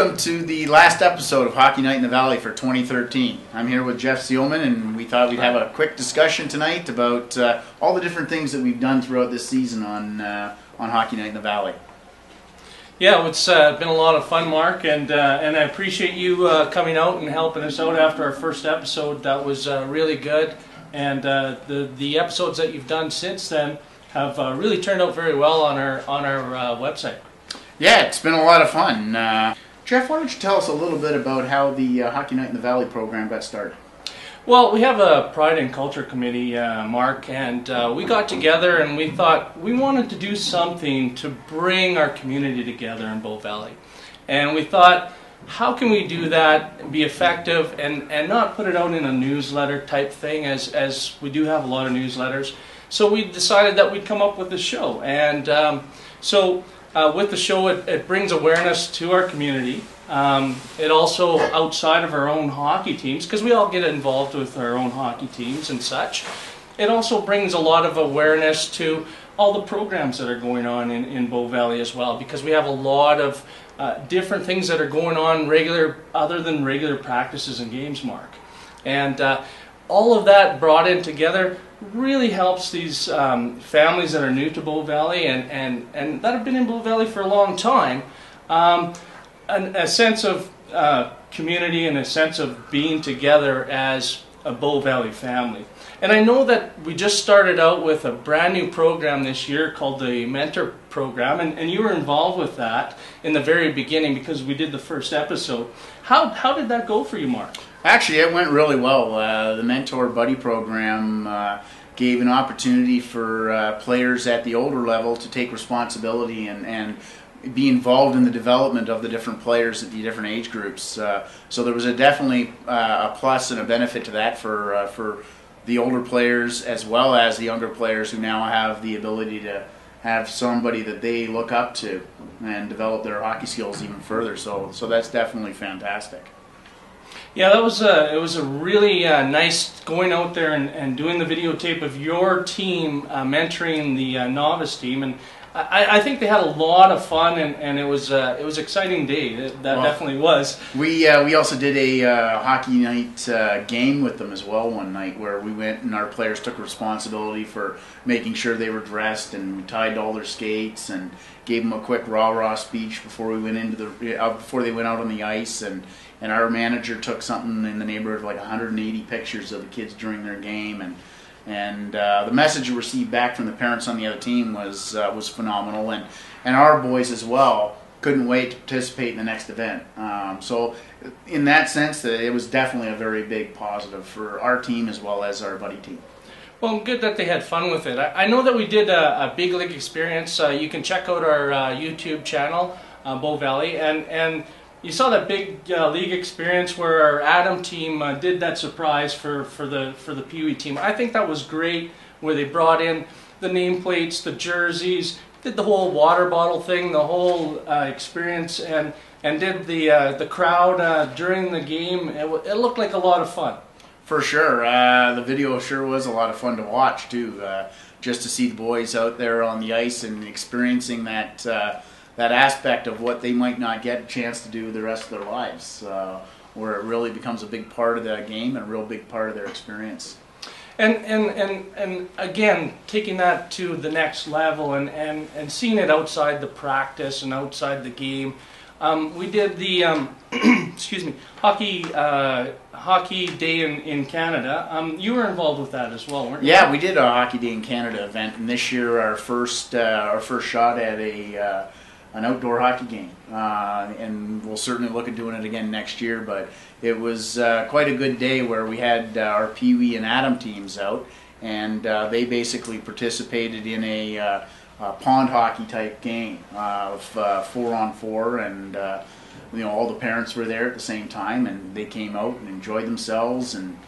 Welcome to the last episode of Hockey Night in the Valley for 2013. I'm here with Jeff Seelman, and we thought we'd have a quick discussion tonight about uh, all the different things that we've done throughout this season on uh, on Hockey Night in the Valley. Yeah, it's uh, been a lot of fun, Mark, and uh, and I appreciate you uh, coming out and helping us out after our first episode. That was uh, really good, and uh, the the episodes that you've done since then have uh, really turned out very well on our on our uh, website. Yeah, it's been a lot of fun. Uh, Jeff, why don't you tell us a little bit about how the uh, Hockey Night in the Valley program got started? Well, we have a Pride and Culture Committee, uh, Mark, and uh, we got together and we thought we wanted to do something to bring our community together in Bow Valley. And we thought, how can we do that, be effective, and, and not put it out in a newsletter type thing, as, as we do have a lot of newsletters. So we decided that we'd come up with a show. And um, so uh, with the show, it, it brings awareness to our community. Um, it also outside of our own hockey teams, because we all get involved with our own hockey teams and such. It also brings a lot of awareness to all the programs that are going on in, in Bow Valley as well, because we have a lot of uh, different things that are going on regular, other than regular practices and games, Mark. And uh, all of that brought in together really helps these um, families that are new to Bow Valley and, and, and that have been in Bow Valley for a long time. Um, an, a sense of uh, community and a sense of being together as a Bow Valley family. And I know that we just started out with a brand new program this year called the Mentor Program, and, and you were involved with that in the very beginning because we did the first episode. How, how did that go for you, Mark? Actually, it went really well. Uh, the Mentor Buddy program uh, gave an opportunity for uh, players at the older level to take responsibility and, and be involved in the development of the different players at the different age groups. Uh, so there was a definitely uh, a plus and a benefit to that for uh, for the older players as well as the younger players who now have the ability to have somebody that they look up to and develop their hockey skills even further. So so that's definitely fantastic. Yeah, that was a, it was a really uh, nice going out there and, and doing the videotape of your team uh, mentoring the uh, novice team, and I, I think they had a lot of fun, and, and it was uh, it was exciting day. That, that Well, definitely was. We uh, we also did a uh, hockey night uh, game with them as well one night where we went and our players took responsibility for making sure they were dressed and we tied all their skates and gave them a quick rah rah speech before we went into the uh, before they went out on the ice and and our manager took something in the neighborhood of like 180 pictures of the kids during their game and and uh, the message we received back from the parents on the other team was uh, was phenomenal, and and our boys as well couldn't wait to participate in the next event. Um, so, in that sense, it was definitely a very big positive for our team as well as our buddy team. Well, good that they had fun with it. I, I know that we did a, a big league experience. Uh, you can check out our uh, YouTube channel, uh, Bow Valley, and and you saw that big uh, league experience where our Atom team uh, did that surprise for, for the for the Pee Wee team. I think that was great, where they brought in the nameplates, the jerseys, did the whole water bottle thing, the whole uh, experience, and and did the uh, the crowd uh, during the game. It, w- it looked like a lot of fun. For sure, uh, the video sure was a lot of fun to watch too. Just to see the boys out there on the ice and experiencing that that aspect of what they might not get a chance to do the rest of their lives, uh, where it really becomes a big part of the game and a real big part of their experience. And, and, and, and again, taking that to the next level and, and, and seeing it outside the practice and outside the game. Um, we did the um, excuse me hockey uh, hockey day in, in Canada. Um, you were involved with that as well, weren't you? Yeah, we did a Hockey Day in Canada event, and this year our first uh, our first shot at a uh, an outdoor hockey game, uh, and we'll certainly look at doing it again next year. But it was uh, quite a good day where we had uh, our Pee Wee and Atom teams out, and uh, they basically participated in a, uh, a pond hockey type game uh, of four on four, and you know all the parents were there at the same time, and they came out and enjoyed themselves and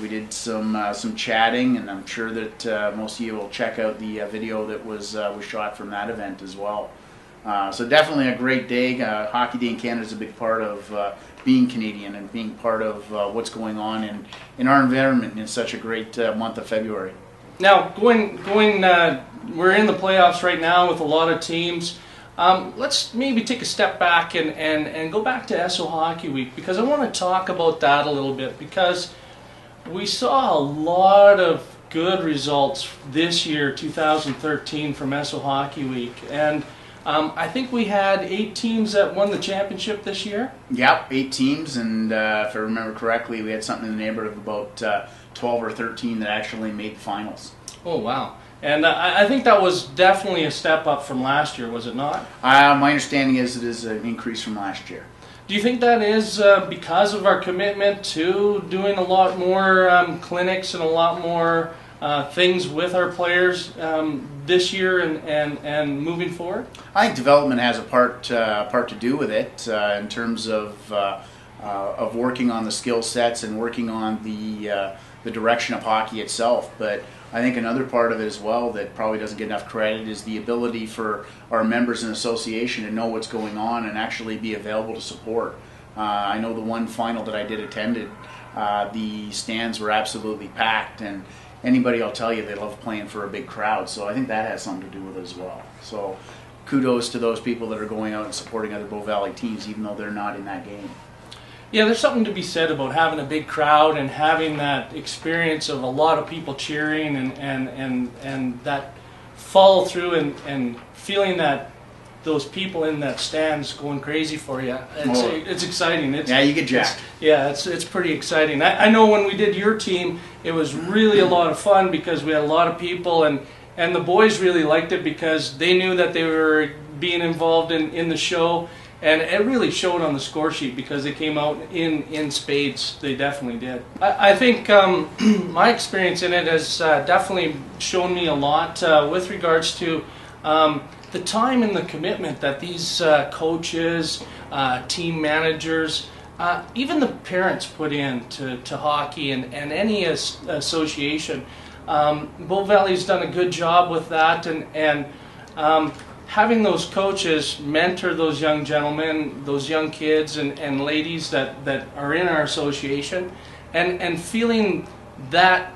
we did some some chatting, and I'm sure that most of you will check out the video that was was shot from that event as well. Uh, so definitely a great day. Uh, Hockey Day in Canada is a big part of uh, being Canadian and being part of uh, what's going on in, in our environment in such a great uh, month of February. Now, going going, we're in the playoffs right now with a lot of teams. Um, let's maybe take a step back and, and, and go back to Esso Hockey Week because I want to talk about that a little bit because we saw a lot of good results this year, 2013, from Esso Hockey Week. And um, I think we had eight teams that won the championship this year. Yep, eight teams, and uh, if I remember correctly, we had something in the neighborhood of about uh, 12 or 13 that actually made the finals. Oh, wow. And uh, I I think that was definitely a step up from last year, was it not? Uh, my understanding is it is an increase from last year. Do you think that is uh, because of our commitment to doing a lot more um, clinics and a lot more uh, things with our players um, this year and, and, and moving forward? I think development has a part uh, part to do with it uh, in terms of uh, uh, of working on the skill sets and working on the uh, the direction of hockey itself. But I think another part of it as well that probably doesn't get enough credit is the ability for our members and association to know what's going on and actually be available to support. I know the one final that I did attended, the stands were absolutely packed, and anybody will tell you they love playing for a big crowd. So I think that has something to do with it as well. So kudos to those people that are going out and supporting other Bow Valley teams, even though they're not in that game. Yeah, there's something to be said about having a big crowd and having that experience of a lot of people cheering and, and, and, and that follow through and, and feeling that those people in that stands going crazy for you. It's, Oh. it's exciting. It's, Yeah, you get it's- jacked. yeah, it's, it's pretty exciting. I, I know when we did your team, it was really a lot of fun because we had a lot of people and, and the boys really liked it because they knew that they were being involved in, in the show and it really showed on the score sheet because they came out in, in spades. They definitely did. I, I think um, my experience in it has uh, definitely shown me a lot uh, with regards to um, the time and the commitment that these uh, coaches, uh, team managers, uh, even the parents put in to, to hockey and, and any as, association. Um, Bow Valley's done a good job with that, and, and um, having those coaches mentor those young gentlemen, those young kids and, and ladies that, that are in our association, and, and feeling that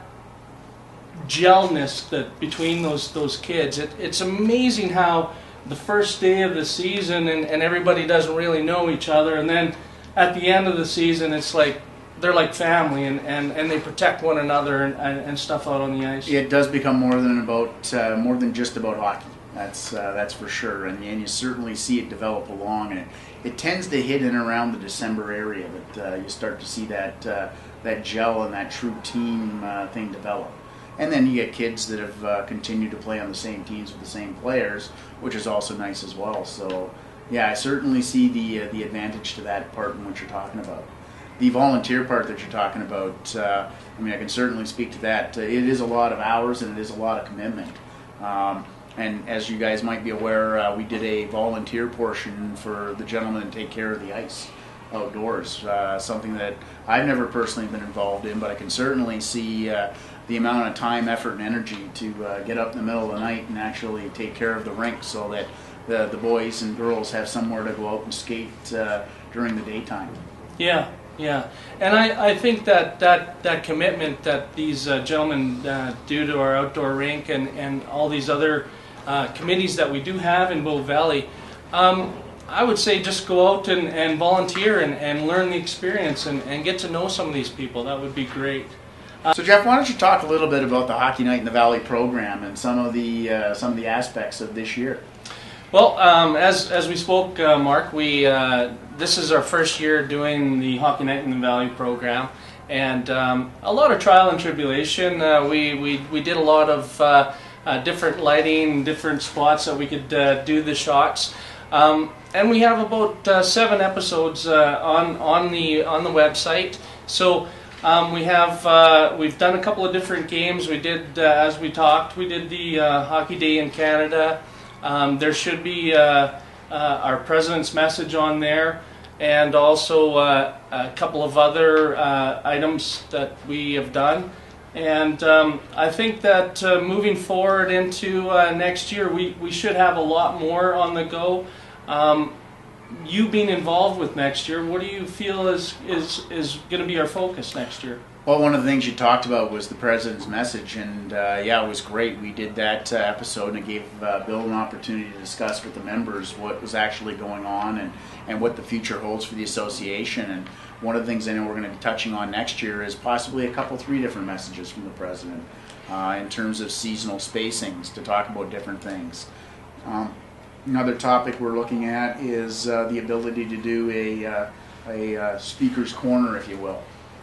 gelness that between those those kids. It, it's amazing how the first day of the season and, and everybody doesn't really know each other, and then at the end of the season, it's like they're like family and, and, and they protect one another and, and, and stuff out on the ice. It does become more than about uh, more than just about hockey. That's uh, that's for sure, and, and you certainly see it develop along. And it, it tends to hit in around the December area that uh, you start to see that uh, that gel and that true team uh, thing develop. And then you get kids that have uh, continued to play on the same teams with the same players, which is also nice as well. So, yeah, I certainly see the uh, the advantage to that part in what you're talking about. The volunteer part that you're talking about, uh, I mean, I can certainly speak to that. Uh, it is a lot of hours and it is a lot of commitment. Um, and as you guys might be aware, uh, we did a volunteer portion for the gentlemen to take care of the ice outdoors. Uh, something that I've never personally been involved in, but I can certainly see uh, the amount of time, effort, and energy to uh, get up in the middle of the night and actually take care of the rink so that the, the boys and girls have somewhere to go out and skate uh, during the daytime. Yeah, yeah, and I, I think that, that, that commitment that these uh, gentlemen uh, do to our outdoor rink and, and all these other uh, committees that we do have in Bow Valley, um, I would say just go out and, and volunteer and, and learn the experience and, and get to know some of these people. That would be great. So Jeff, why don't you talk a little bit about the Hockey Night in the Valley program and some of the uh, some of the aspects of this year? Well, um, as, as we spoke, uh, Mark, we uh, this is our first year doing the Hockey Night in the Valley program, and um, a lot of trial and tribulation. Uh, we, we we did a lot of uh, uh, different lighting, different spots that we could uh, do the shots, um, and we have about uh, seven episodes uh, on on the on the website. So. Um, we have uh, we've done a couple of different games. We did uh, as we talked. We did the uh, hockey day in Canada. Um, there should be uh, uh, our president's message on there, and also uh, a couple of other items that we have done. And um, I think that moving forward into next year, we, we should have a lot more on the go. Um, you being involved with next year, what do you feel is is is going to be our focus next year? Well, one of the things you talked about was the president's message, and uh, yeah, it was great. We did that uh, episode, and it gave uh, Bill an opportunity to discuss with the members what was actually going on and, and what the future holds for the association. And one of the things I know we're going to be touching on next year is possibly a couple, three different messages from the president uh, in terms of seasonal spacings to talk about different things. Um, another topic we're looking at is uh, the ability to do a, uh, a uh, speaker's corner, if you will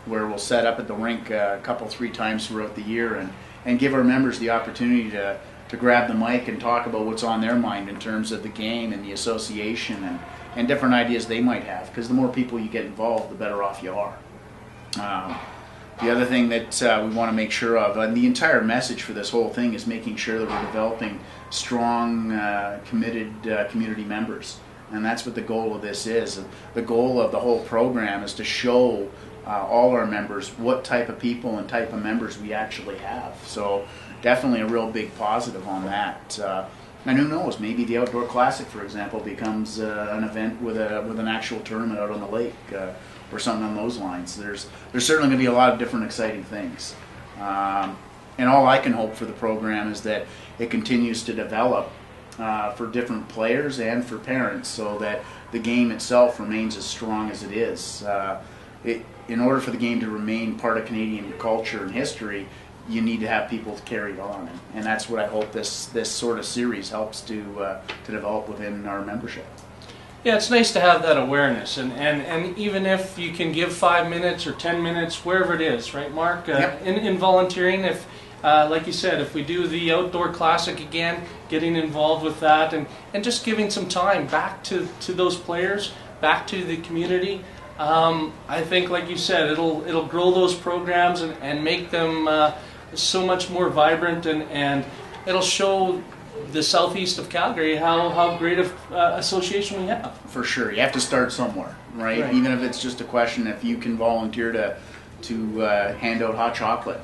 where we'll set up at the rink uh, a couple, three times throughout the year and, and give our members the opportunity to, to grab the mic and talk about what's on their mind in terms of the game and the association and, and different ideas they might have. Because the more people you get involved, the better off you are. Um, the other thing that uh, we want to make sure of, and the entire message for this whole thing is making sure that we're developing strong, uh, committed uh, community members. And that's what the goal of this is. The goal of the whole program is to show uh, all our members what type of people and type of members we actually have. So definitely a real big positive on that. Uh, and who knows? Maybe the outdoor classic, for example, becomes uh, an event with a with an actual tournament out on the lake or something on those lines. There's there's certainly going to be a lot of different exciting things. Um, and all I can hope for the program is that it continues to develop uh, for different players and for parents, so that the game itself remains as strong as it is. Uh, it, in order for the game to remain part of Canadian culture and history, you need to have people to carry it on, and, and that's what I hope this this sort of series helps to uh, to develop within our membership. Yeah, it's nice to have that awareness, and, and, and even if you can give five minutes or ten minutes, wherever it is, right, Mark? Uh, Yep. in, in volunteering, if uh, like you said, if we do the outdoor classic again, getting involved with that, and, and just giving some time back to, to those players, back to the community. Um, I think, like you said, it'll it'll grow those programs and, and make them uh, so much more vibrant, and, and it'll show the southeast of Calgary how, how great of uh, association we have. For sure, you have to start somewhere, right? Right. Even if it's just a question, if you can volunteer to to uh, hand out hot chocolate,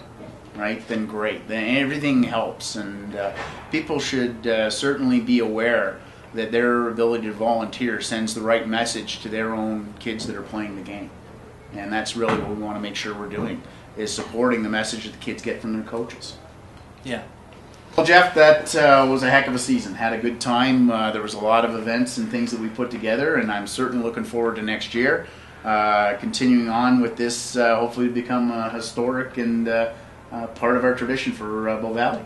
right? Then great. Then everything helps, and uh, people should uh, certainly be aware that their ability to volunteer sends the right message to their own kids that are playing the game, and that's really what we want to make sure we're doing is supporting the message that the kids get from their coaches. Yeah. Well, Jeff, that uh, was a heck of a season. Had a good time. Uh, there was a lot of events and things that we put together, and I'm certainly looking forward to next year. Uh, continuing on with this, uh, hopefully, to become a historic and uh, uh, part of our tradition for uh, Bow Valley.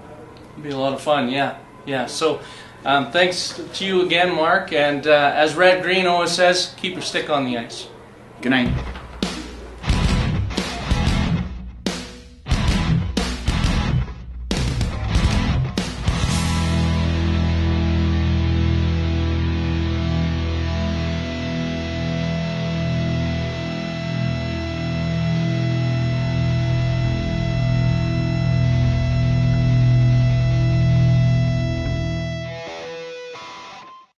It'll be a lot of fun, yeah. Yeah. So um, thanks to you again, Mark. And uh, as Red Green always says, keep your stick on the ice. Good night.